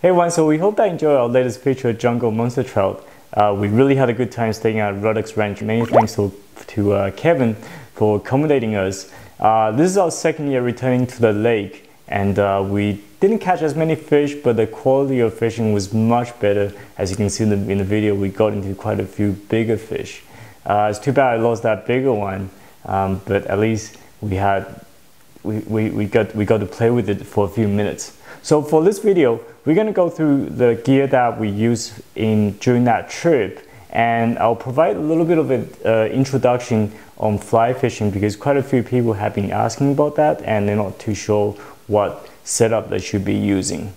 Hey everyone, so we hope that you enjoyed our latest feature, Jungle Monster Trout. Uh, we really had a good time staying at Ruddock's Ranch. Many thanks to, to uh, Kevin for accommodating us. Uh, this is our second year returning to the lake and uh, we didn't catch as many fish, but the quality of fishing was much better. As you can see in the, in the video, we got into quite a few bigger fish. Uh, it's too bad I lost that bigger one, um, but at least we had we, we, we, got, we got to play with it for a few minutes. So for this video, we're going to go through the gear that we use in during that trip and I'll provide a little bit of an uh, introduction on fly fishing because quite a few people have been asking about that and they're not too sure what setup they should be using.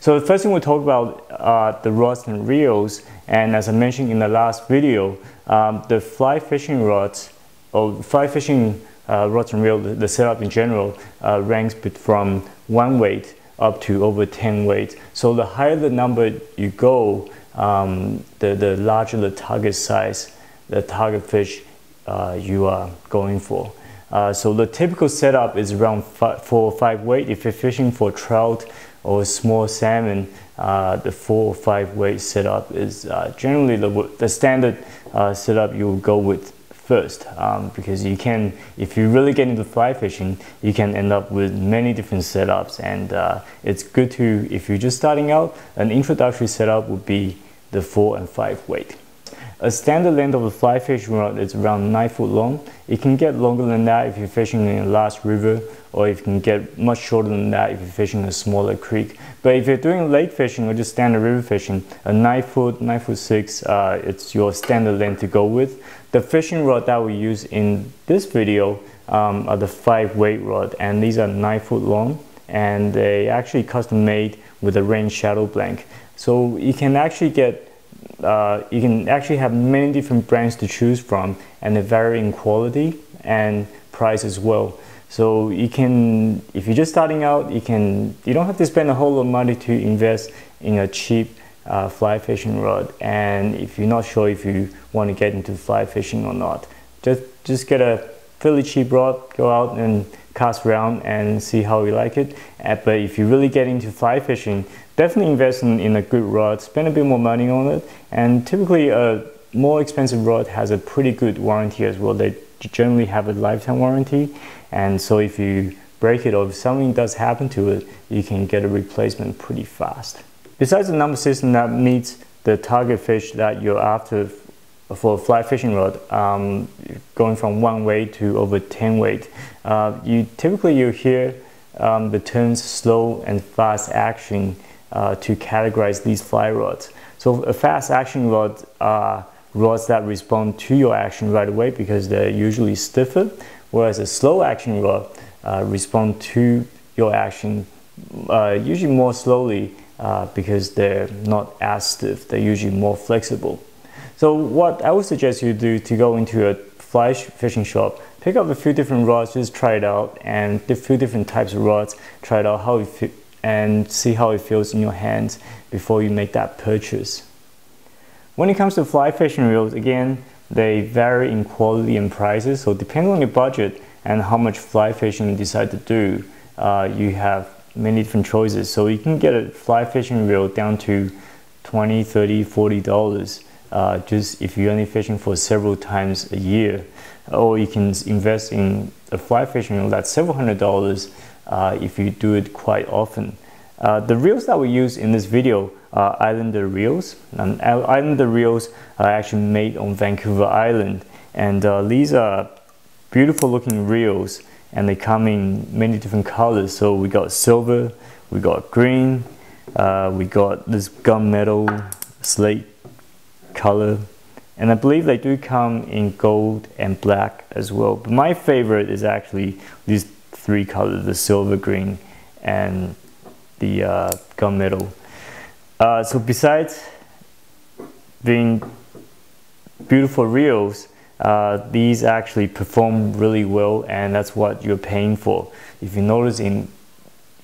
So the first thing we'll talk about are the rods and reels and as I mentioned in the last video, um, the fly fishing rods or fly fishing uh, rods and reel, the, the, setup in general uh, ranks from one weight up to over 10 weight. So the higher the number you go, um, the, the larger the target size, the target fish uh, you are going for. Uh, so the typical setup is around five, four or five weight. If you're fishing for trout or small salmon, uh, the four or five weight setup is uh, generally the, the standard uh, setup you'll go with first um, because you can if you really get into fly fishing you can end up with many different setups and uh, it's good to if you're just starting out an introductory setup would be the four and five weight a standard length of a fly fishing rod is around 9 foot long. It can get longer than that if you're fishing in a large river or it can get much shorter than that if you're fishing a smaller creek. But if you're doing lake fishing or just standard river fishing, a 9 foot, 9 foot 6, uh, it's your standard length to go with. The fishing rod that we use in this video um, are the 5 weight rod and these are 9 foot long and they actually custom made with a Rainshadow blank. So you can actually get uh, you can actually have many different brands to choose from and they vary in quality and price as well. So you can, if you're just starting out, you can, you don't have to spend a whole lot of money to invest in a cheap uh, fly fishing rod. And if you're not sure if you want to get into fly fishing or not, just just get a fairly cheap rod, go out and cast around and see how you like it. Uh, but if you really get into fly fishing, definitely invest in, in a good rod, spend a bit more money on it. And typically a more expensive rod has a pretty good warranty as well. They generally have a lifetime warranty. And so if you break it or if something does happen to it, you can get a replacement pretty fast. Besides the number system that meets the target fish that you're after for a fly fishing rod, um, going from one weight to over 10 weight, uh, you typically you hear um, the terms slow and fast action uh, to categorize these fly rods. So a fast action rod are rods that respond to your action right away because they're usually stiffer, whereas a slow action rod uh, respond to your action uh, usually more slowly uh, because they're not as stiff, they're usually more flexible. So what I would suggest you do to go into a fly fishing shop, pick up a few different rods, just try it out, and a few different types of rods, try it out how it and see how it feels in your hands before you make that purchase. When it comes to fly fishing reels, again, they vary in quality and prices. So depending on your budget and how much fly fishing you decide to do, uh, you have many different choices. So you can get a fly fishing reel down to 20, 30, 40 dollars uh, just if you're only fishing for several times a year. Or you can invest in a fly fishing reel that's several hundred dollars uh, if you do it quite often. Uh, the reels that we use in this video are Islander reels. And Islander reels are actually made on Vancouver Island. And uh, these are beautiful looking reels and they come in many different colors. So we got silver, we got green, uh, we got this gunmetal slate color and I believe they do come in gold and black as well but my favorite is actually these three colors the silver green and the uh, uh, so besides being beautiful reels uh, these actually perform really well and that's what you're paying for if you notice in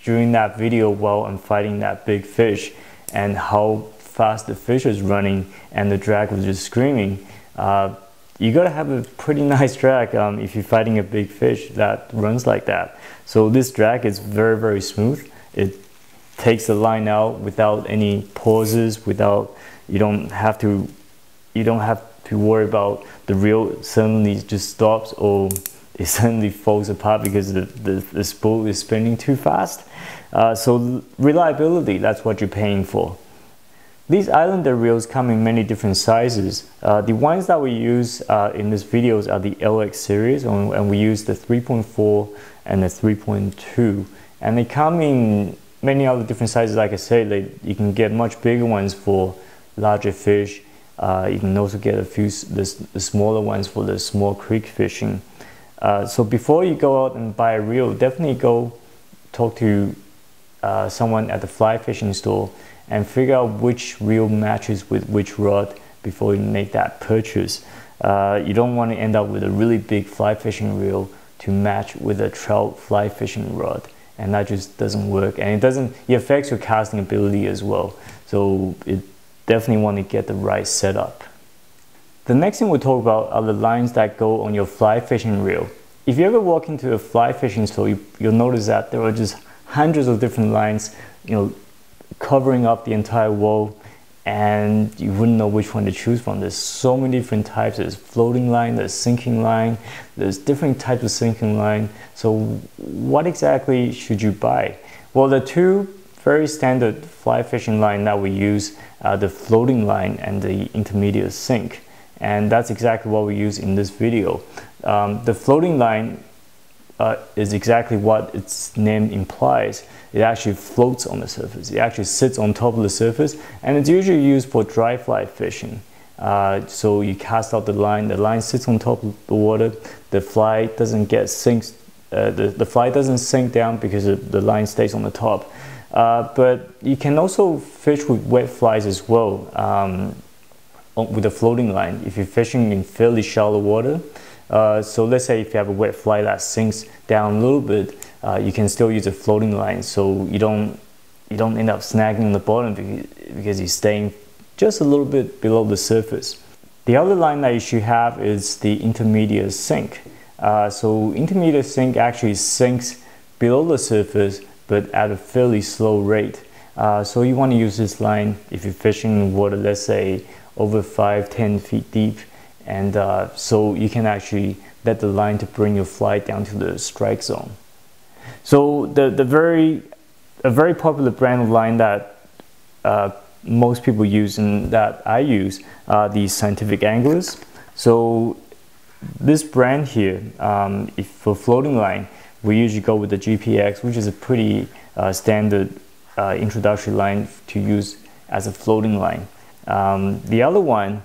during that video while I'm fighting that big fish and how fast the fish is running and the drag was just screaming, uh, you gotta have a pretty nice drag um, if you're fighting a big fish that runs like that. So this drag is very, very smooth. It takes the line out without any pauses, without you don't have to you don't have to worry about the reel suddenly just stops or it suddenly falls apart because the, the, the spool is spinning too fast. Uh, so reliability, that's what you're paying for. These Islander reels come in many different sizes. Uh, the ones that we use uh, in this videos are the LX series and we use the 3.4 and the 3.2 and they come in many other different sizes like I said they, you can get much bigger ones for larger fish. Uh, you can also get a few the, the, smaller ones for the small creek fishing. Uh, so before you go out and buy a reel definitely go talk to uh, someone at the fly fishing store and figure out which reel matches with which rod before you make that purchase. Uh, you don't want to end up with a really big fly fishing reel to match with a trout fly fishing rod and that just doesn't work. And it doesn't it affects your casting ability as well. So it definitely want to get the right setup. The next thing we'll talk about are the lines that go on your fly fishing reel. If you ever walk into a fly fishing store you, you'll notice that there are just hundreds of different lines you know covering up the entire wall and you wouldn't know which one to choose from. There's so many different types. There's floating line, there's sinking line, there's different types of sinking line. So what exactly should you buy? Well, the two very standard fly fishing line that we use are the floating line and the intermediate sink. And that's exactly what we use in this video. Um, the floating line uh, is exactly what its name implies. It actually floats on the surface. It actually sits on top of the surface and it's usually used for dry fly fishing. Uh, so you cast out the line, the line sits on top of the water, the fly doesn't get sinks, uh, the, the fly doesn't sink down because the line stays on the top. Uh, but you can also fish with wet flies as well um, with a floating line. If you're fishing in fairly shallow water, uh, so let's say if you have a wet fly that sinks down a little bit, uh, you can still use a floating line so you don't you don't end up snagging the bottom because you're staying just a little bit below the surface. The other line that you should have is the intermediate sink. Uh, so intermediate sink actually sinks below the surface but at a fairly slow rate. Uh, so you want to use this line if you're fishing in water, let's say over 5, 10 feet deep and uh, so you can actually let the line to bring your fly down to the strike zone. So the, the very a very popular brand of line that uh, most people use and that I use are the scientific anglers. So this brand here, um, if for floating line, we usually go with the GPX, which is a pretty uh, standard uh, introductory line to use as a floating line. Um, the other one,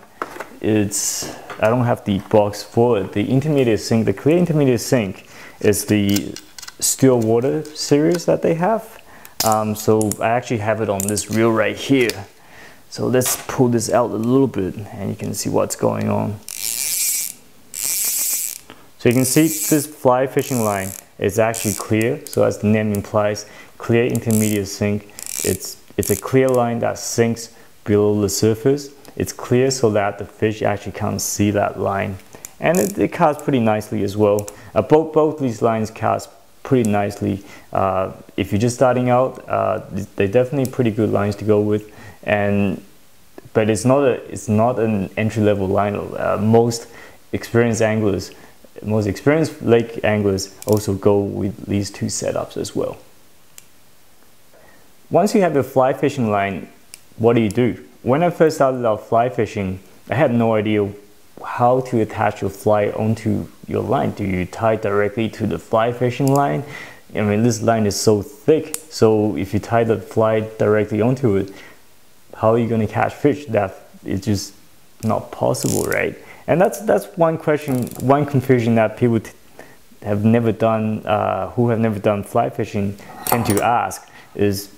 it's I don't have the box for it. The intermediate sink, the clear intermediate sink is the still water series that they have. Um, so I actually have it on this reel right here. So let's pull this out a little bit and you can see what's going on. So you can see this fly fishing line is actually clear. So as the name implies, clear intermediate sink. It's, it's a clear line that sinks below the surface it's clear so that the fish actually can't see that line. And it, it casts pretty nicely as well. Uh, both, both these lines cast pretty nicely. Uh, if you're just starting out, uh, they're definitely pretty good lines to go with. And but it's not a it's not an entry level line. Uh, most experienced anglers, most experienced lake anglers also go with these two setups as well. Once you have a fly fishing line, what do you do? When I first started out fly fishing, I had no idea how to attach your fly onto your line. Do you tie directly to the fly fishing line? I mean, this line is so thick, so if you tie the fly directly onto it, how are you going to catch fish? That is just not possible, right? And that's that's one question, one confusion that people have never done, uh, who have never done fly fishing, tend to ask is,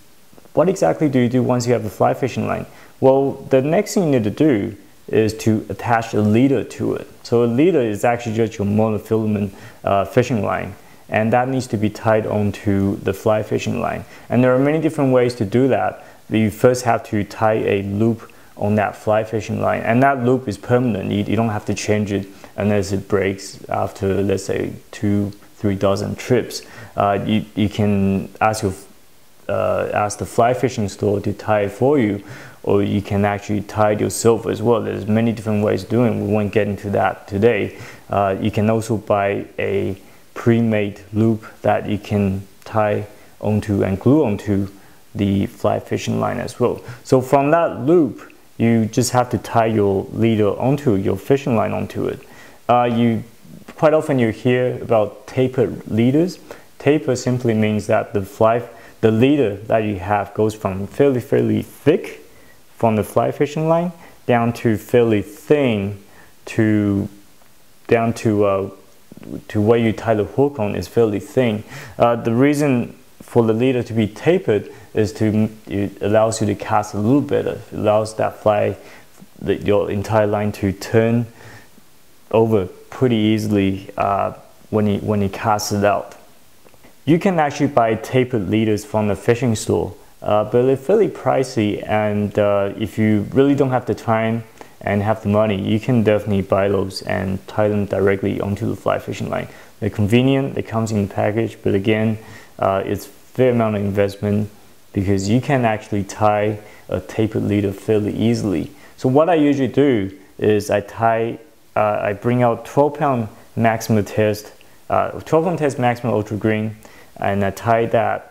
what exactly do you do once you have a fly fishing line? Well, the next thing you need to do is to attach a leader to it. So a leader is actually just your monofilament uh, fishing line and that needs to be tied onto the fly fishing line. And there are many different ways to do that. You first have to tie a loop on that fly fishing line and that loop is permanent. You, you don't have to change it unless it breaks after let's say two, three dozen trips. Uh, you, you can ask your uh, ask the fly fishing store to tie it for you, or you can actually tie it yourself as well. There's many different ways of doing. We won't get into that today. Uh, you can also buy a pre-made loop that you can tie onto and glue onto the fly fishing line as well. So from that loop, you just have to tie your leader onto your fishing line onto it. Uh, you quite often you hear about tapered leaders. Taper simply means that the fly, the leader that you have goes from fairly fairly thick from the fly fishing line down to fairly thin to down to uh, to where you tie the hook on is fairly thin. Uh, the reason for the leader to be tapered is to it allows you to cast a little better. It allows that fly, the, your entire line to turn over pretty easily uh, when you when you cast it out. You can actually buy tapered leaders from the fishing store, uh, but they're fairly pricey. And uh, if you really don't have the time and have the money, you can definitely buy those and tie them directly onto the fly fishing line. They're convenient. It comes in the package, but again, uh, it's fair amount of investment because you can actually tie a tapered leader fairly easily. So what I usually do is I tie, uh, I bring out 12 pound Maxima test, uh, 12 pound test Maxima Ultragreen, and I tie that,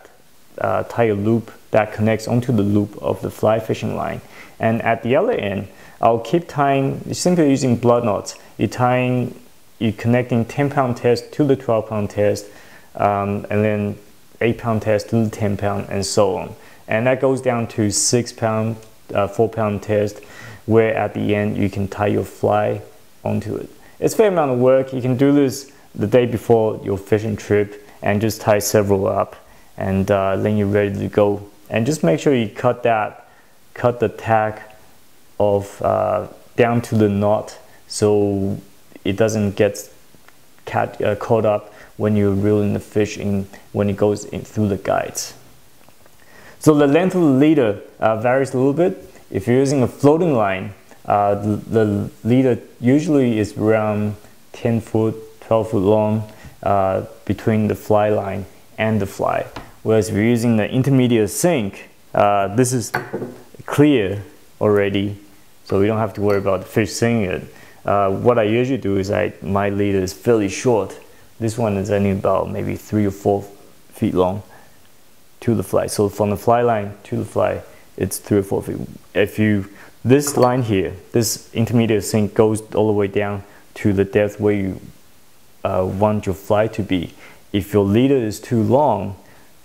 uh, tie a loop that connects onto the loop of the fly fishing line. And at the other end, I'll keep tying, simply using blood knots. You're tying, you're connecting 10 pound test to the 12 pound test, um, and then 8 pound test to the 10 pound and so on. And that goes down to 6 pound, uh, 4 pound test where at the end you can tie your fly onto it. It's a fair amount of work. You can do this the day before your fishing trip and just tie several up and uh, then you're ready to go. And just make sure you cut that, cut the tag of uh, down to the knot so it doesn't get cat, uh, caught up when you're reeling the fish in when it goes in through the guides. So the length of the leader uh, varies a little bit. If you're using a floating line, uh, the, the, leader usually is around 10 foot, 12 foot long uh, between the fly line and the fly. Whereas if you're using the intermediate sink, uh, this is clear already, so we don't have to worry about the fish seeing it. Uh, what I usually do is I, my leader is fairly short, this one is only about maybe three or four feet long to the fly. So from the fly line to the fly, it's three or four feet. If you, this line here, this intermediate sink goes all the way down to the depth where you uh, want your fly to be. If your leader is too long,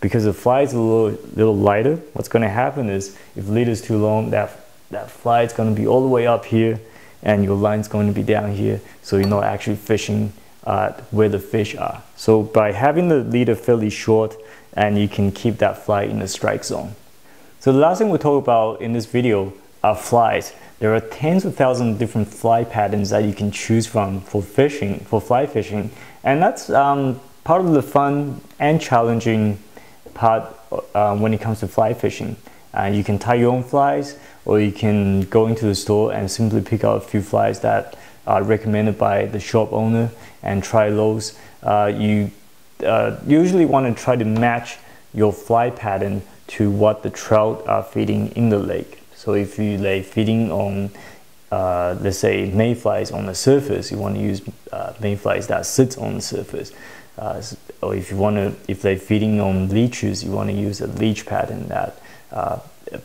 because the fly is a little, little lighter, what's going to happen is if leader is too long, that, that fly is going to be all the way up here and your line is going to be down here. So you're not actually fishing uh, where the fish are. So by having the leader fairly short and you can keep that fly in the strike zone. So the last thing we'll talk about in this video are flies. There are tens of thousands of different fly patterns that you can choose from for fishing, for fly fishing. And that's um, part of the fun and challenging part uh, when it comes to fly fishing. Uh, you can tie your own flies or you can go into the store and simply pick out a few flies that are recommended by the shop owner and try those. Uh, you uh, usually want to try to match your fly pattern to what the trout are feeding in the lake. So if you like feeding on, uh, let's say mayflies on the surface, you want to use uh, mayflies that sits on the surface. Uh, or if you want to, if they're feeding on leeches, you want to use a leech pattern that uh,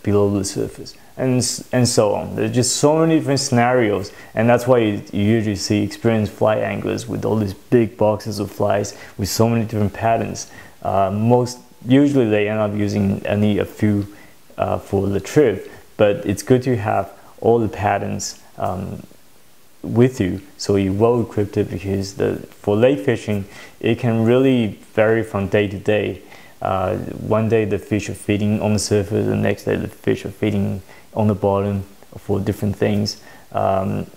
below the surface and, and so on. There's just so many different scenarios and that's why you, you, usually see experienced fly anglers with all these big boxes of flies with so many different patterns. Uh, most Usually they end up using only a few uh, for the trip, but it's good to have all the patterns um, with you so you're well equipped because the, for lake fishing it can really vary from day to day uh, one day the fish are feeding on the surface, the next day the fish are feeding on the bottom for different things. Um,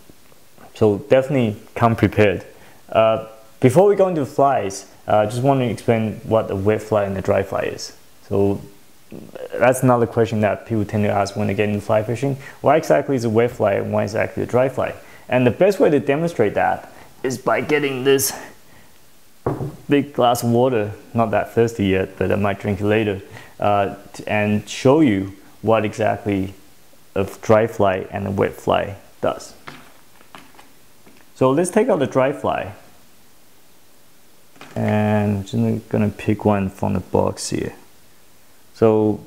so definitely come prepared. Uh, before we go into flies, I uh, just want to explain what a wet fly and a dry fly is. So that's another question that people tend to ask when they get into fly fishing. Why exactly is a wet fly and why is actually a dry fly? And the best way to demonstrate that is by getting this big glass of water, not that thirsty yet, but I might drink it later, uh, and show you what exactly a dry fly and a wet fly does. So let's take out the dry fly. And I'm just gonna pick one from the box here. So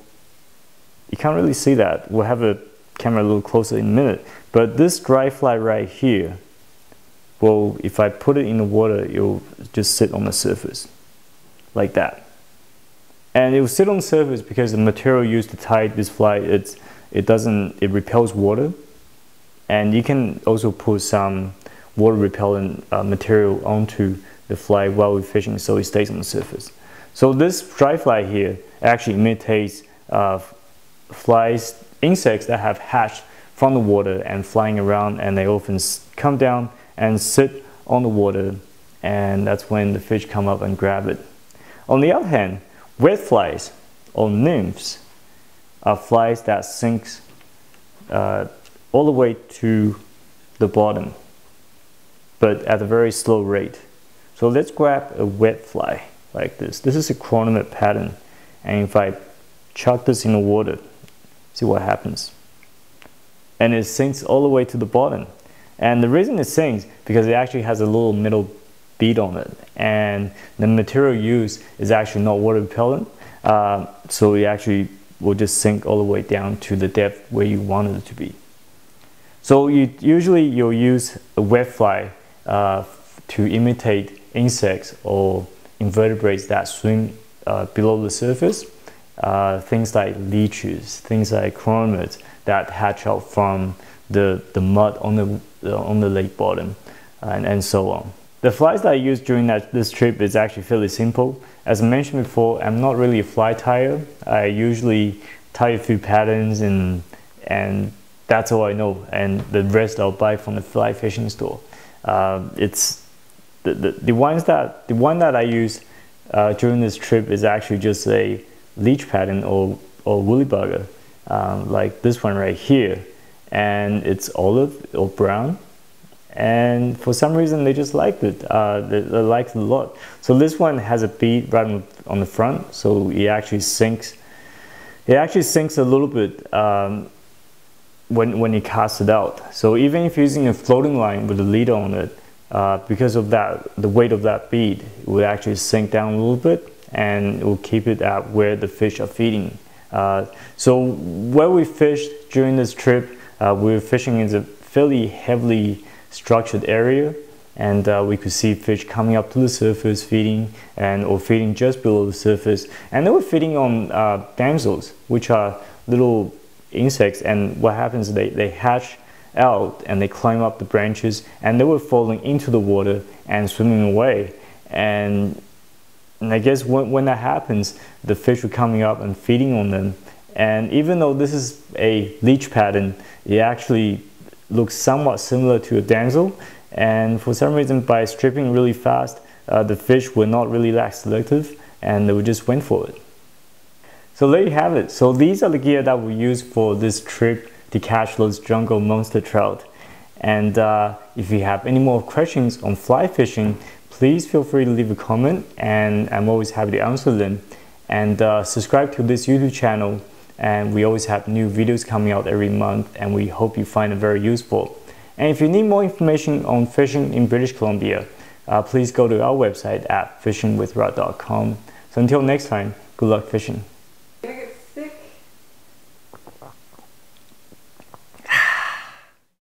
you can't really see that. We'll have a camera a little closer in a minute. But this dry fly right here, well, if I put it in the water, it'll just sit on the surface like that. And it will sit on the surface because the material used to tie this fly, it's, it doesn't, it repels water. And you can also put some water repellent uh, material onto the fly while we're fishing so it stays on the surface. So this dry fly here actually imitates uh, flies, insects that have hatched from the water and flying around and they often come down and sit on the water and that's when the fish come up and grab it. On the other hand, wet flies or nymphs are flies that sinks uh, all the way to the bottom but at a very slow rate. So let's grab a wet fly like this. This is a chironomid pattern and if I chuck this in the water see what happens. And it sinks all the way to the bottom. And the reason it sinks because it actually has a little middle bead on it. And the material used is actually not water repellent. Uh, so it actually will just sink all the way down to the depth where you want it to be. So you, usually you'll use a wet fly uh, to imitate insects or invertebrates that swim uh, below the surface uh, things like leeches, things like chironomids that hatch out from the, the mud on the, uh, on the lake bottom and, and so on. The flies that I use during that, this trip is actually fairly simple. As I mentioned before, I'm not really a fly tire. I usually tie a few patterns and, and that's all I know. And the rest I'll buy from the fly fishing store. Uh, it's the, the, the ones that the one that I use uh, during this trip is actually just a leech pattern or, or woolly bugger, um, like this one right here. And it's olive or brown. And for some reason, they just liked it. Uh, they, they liked it a lot. So this one has a bead right on the front, so it actually sinks. It actually sinks a little bit um, when, when you cast it out. So even if you're using a floating line with a leader on it, uh, because of that, the weight of that bead, it will actually sink down a little bit and we'll keep it at where the fish are feeding. Uh, so where we fished during this trip, uh, we were fishing in a fairly heavily structured area and uh, we could see fish coming up to the surface feeding and or feeding just below the surface. And they were feeding on uh, damsels which are little insects and what happens they, they hatch out and they climb up the branches and they were falling into the water and swimming away. And and I guess when, when that happens, the fish are coming up and feeding on them. And even though this is a leech pattern, it actually looks somewhat similar to a damsel. And for some reason, by stripping really fast, uh, the fish were not really that selective and they just went for it. So there you have it. So these are the gear that we use for this trip to catch those jungle monster trout. And uh, if you have any more questions on fly fishing, please feel free to leave a comment and I'm always happy to answer them. And uh, subscribe to this YouTube channel and we always have new videos coming out every month and we hope you find it very useful. And if you need more information on fishing in British Columbia, uh, please go to our website at fishingwithrod.com. So until next time, good luck fishing.